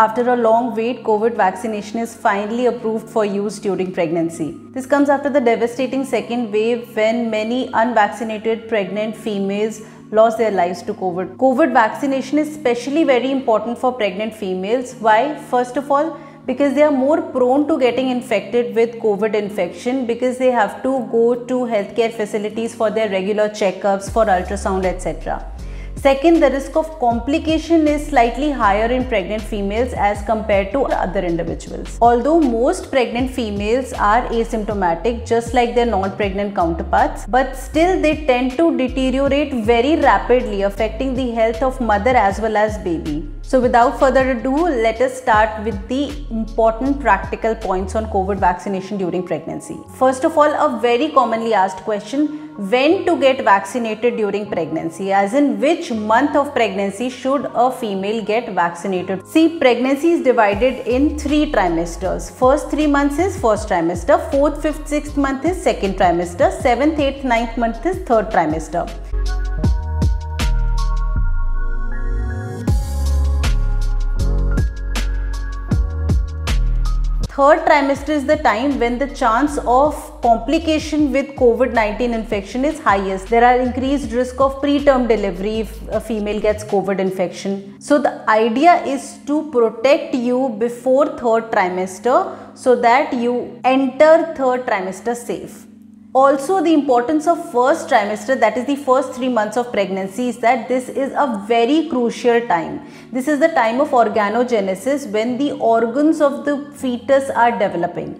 After a long wait, COVID vaccination is finally approved for use during pregnancy. This comes after the devastating second wave when many unvaccinated pregnant females lost their lives to COVID. COVID vaccination is especially very important for pregnant females. Why? First of all, because they are more prone to getting infected with COVID infection because they have to go to healthcare facilities for their regular checkups, for ultrasound, etc. Second, the risk of complication is slightly higher in pregnant females as compared to other individuals. Although most pregnant females are asymptomatic just like their non-pregnant counterparts, but still they tend to deteriorate very rapidly affecting the health of mother as well as baby. So without further ado, let us start with the important practical points on COVID vaccination during pregnancy. First of all, a very commonly asked question, when to get vaccinated during pregnancy as in which month of pregnancy should a female get vaccinated. See, pregnancy is divided in three trimesters. First three months is first trimester, fourth, fifth, sixth month is second trimester, seventh, eighth, ninth month is third trimester. Third trimester is the time when the chance of complication with COVID-19 infection is highest. There are increased risk of preterm delivery if a female gets COVID infection. So the idea is to protect you before third trimester so that you enter third trimester safe. Also the importance of first trimester that is the first three months of pregnancy is that this is a very crucial time. This is the time of organogenesis when the organs of the fetus are developing.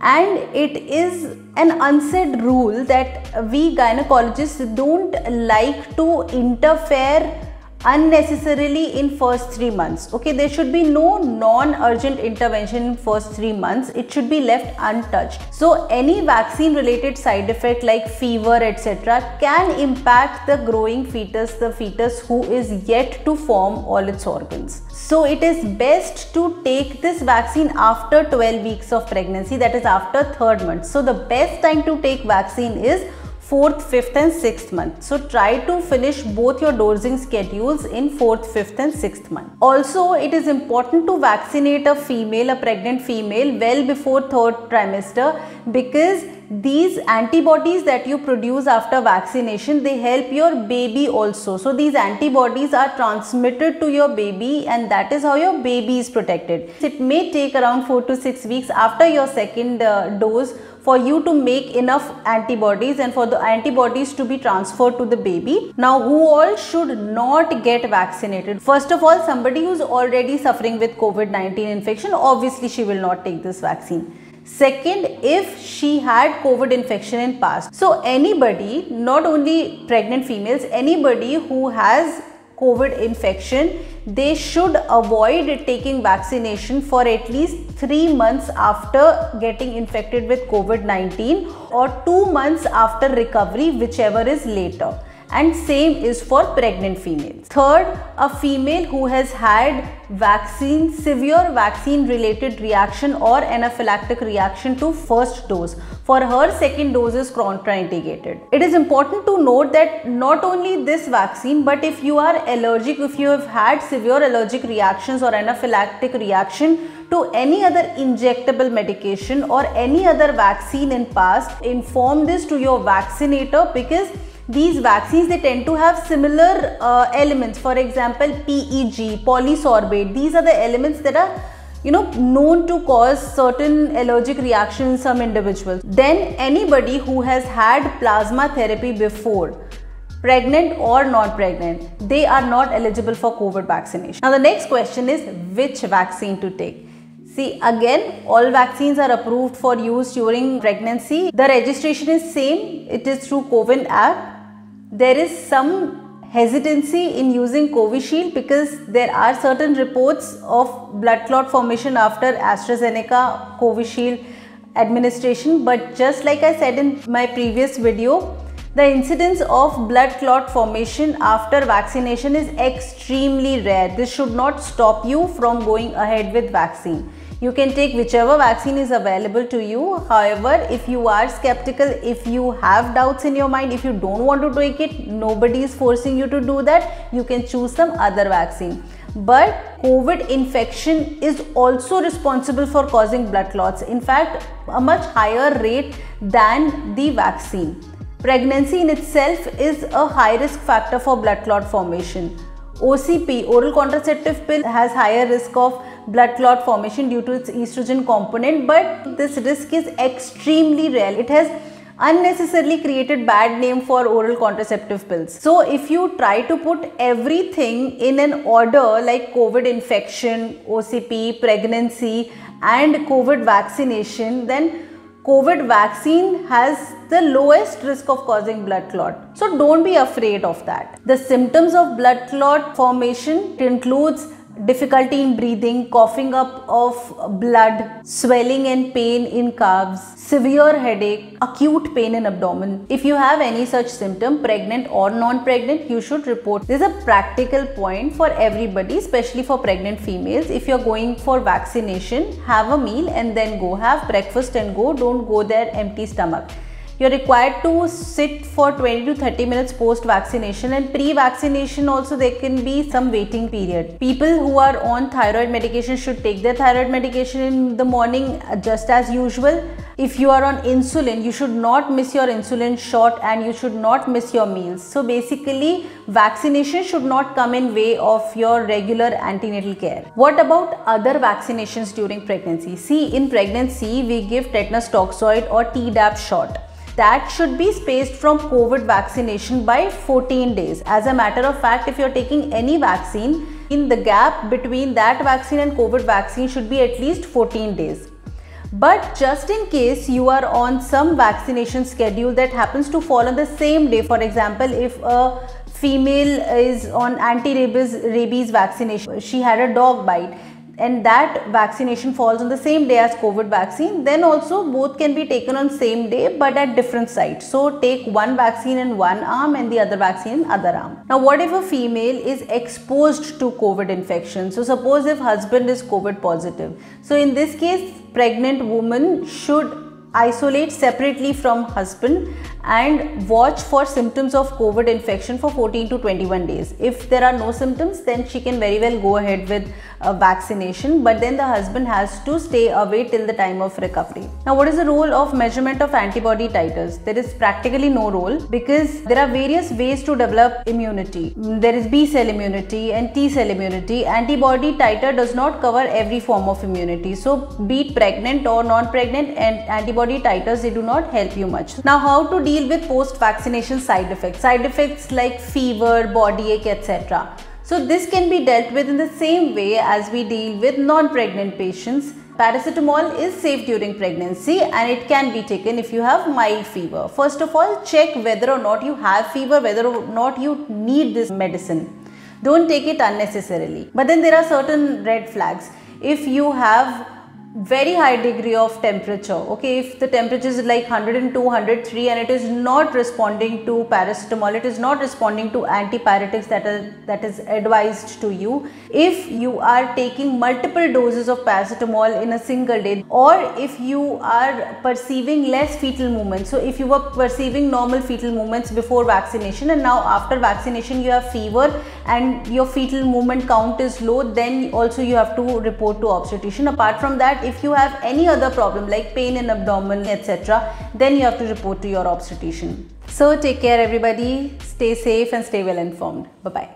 And it is an unsaid rule that we gynecologists don't like to interfere unnecessarily in first three months. Okay there should be no non-urgent intervention in first three months. It should be left untouched. So any vaccine related side effect like fever etc can impact the growing fetus the fetus who is yet to form all its organs. So it is best to take this vaccine after 12 weeks of pregnancy that is after third month. So the best time to take vaccine is 4th, 5th and 6th month. So try to finish both your dosing schedules in 4th, 5th and 6th month. Also, it is important to vaccinate a female, a pregnant female well before 3rd trimester because these antibodies that you produce after vaccination, they help your baby also. So these antibodies are transmitted to your baby and that is how your baby is protected. It may take around 4 to 6 weeks after your second uh, dose for you to make enough antibodies and for the antibodies to be transferred to the baby. Now who all should not get vaccinated? First of all somebody who is already suffering with COVID-19 infection obviously she will not take this vaccine. Second, if she had COVID infection in past. So anybody, not only pregnant females, anybody who has COVID infection, they should avoid taking vaccination for at least 3 months after getting infected with COVID-19 or 2 months after recovery whichever is later and same is for pregnant females. Third, a female who has had vaccine, severe vaccine related reaction or anaphylactic reaction to first dose. For her second dose is contraindicated. It is important to note that not only this vaccine but if you are allergic, if you have had severe allergic reactions or anaphylactic reaction to any other injectable medication or any other vaccine in past, inform this to your vaccinator because these vaccines they tend to have similar uh, elements. For example PEG, polysorbate. These are the elements that are you know known to cause certain allergic reaction in some individuals. Then anybody who has had plasma therapy before pregnant or not pregnant they are not eligible for covid vaccination. Now the next question is which vaccine to take? See again all vaccines are approved for use during pregnancy. The registration is same. It is through CoWIN app there is some hesitancy in using Covishield because there are certain reports of blood clot formation after AstraZeneca Covishield administration but just like I said in my previous video the incidence of blood clot formation after vaccination is extremely rare. This should not stop you from going ahead with vaccine. You can take whichever vaccine is available to you. However, if you are skeptical, if you have doubts in your mind, if you don't want to take it, nobody is forcing you to do that. You can choose some other vaccine. But COVID infection is also responsible for causing blood clots. In fact, a much higher rate than the vaccine. Pregnancy in itself is a high risk factor for blood clot formation. OCP, oral contraceptive pill, has higher risk of blood clot formation due to its estrogen component, but this risk is extremely rare. It has unnecessarily created bad name for oral contraceptive pills. So if you try to put everything in an order like COVID infection, OCP, pregnancy and COVID vaccination, then COVID vaccine has the lowest risk of causing blood clot. So don't be afraid of that. The symptoms of blood clot formation includes difficulty in breathing, coughing up of blood, swelling and pain in calves, severe headache, acute pain in abdomen. If you have any such symptom, pregnant or non-pregnant, you should report. This is a practical point for everybody, especially for pregnant females. If you're going for vaccination, have a meal and then go. Have breakfast and go. Don't go there empty stomach you're required to sit for 20 to 30 minutes post vaccination and pre vaccination also there can be some waiting period. People who are on thyroid medication should take their thyroid medication in the morning uh, just as usual. If you are on insulin you should not miss your insulin shot and you should not miss your meals. So basically vaccination should not come in way of your regular antenatal care. What about other vaccinations during pregnancy? See in pregnancy we give tetanus toxoid or tdap shot that should be spaced from COVID vaccination by 14 days. As a matter of fact, if you're taking any vaccine, in the gap between that vaccine and COVID vaccine should be at least 14 days. But just in case you are on some vaccination schedule that happens to fall on the same day, for example, if a female is on anti-rabies rabies vaccination, she had a dog bite and that vaccination falls on the same day as COVID vaccine, then also both can be taken on same day but at different sites. So take one vaccine in one arm and the other vaccine in other arm. Now what if a female is exposed to COVID infection? So suppose if husband is COVID positive. So in this case pregnant woman should isolate separately from husband and watch for symptoms of COVID infection for 14 to 21 days. If there are no symptoms, then she can very well go ahead with a vaccination, but then the husband has to stay away till the time of recovery. Now, what is the role of measurement of antibody titers? There is practically no role because there are various ways to develop immunity. There is B cell immunity and T cell immunity. Antibody titer does not cover every form of immunity. So, be pregnant or non-pregnant and antibody titers, they do not help you much. Now, how to deal with post-vaccination side effects. Side effects like fever, body ache, etc. So this can be dealt with in the same way as we deal with non-pregnant patients. Paracetamol is safe during pregnancy and it can be taken if you have mild fever. First of all, check whether or not you have fever, whether or not you need this medicine. Don't take it unnecessarily. But then there are certain red flags. If you have very high degree of temperature. Okay if the temperature is like 102 103 and it is not responding to paracetamol it is not responding to antipyretics that are that is advised to you if you are taking multiple doses of paracetamol in a single day or if you are perceiving less fetal movement so if you were perceiving normal fetal movements before vaccination and now after vaccination you have fever and your fetal movement count is low then also you have to report to obstetrician. Apart from that if you have any other problem like pain in abdomen etc then you have to report to your obstetrician. So take care everybody. Stay safe and stay well informed. Bye bye